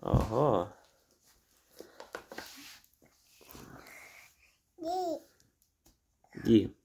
Ага. Ді. Ді.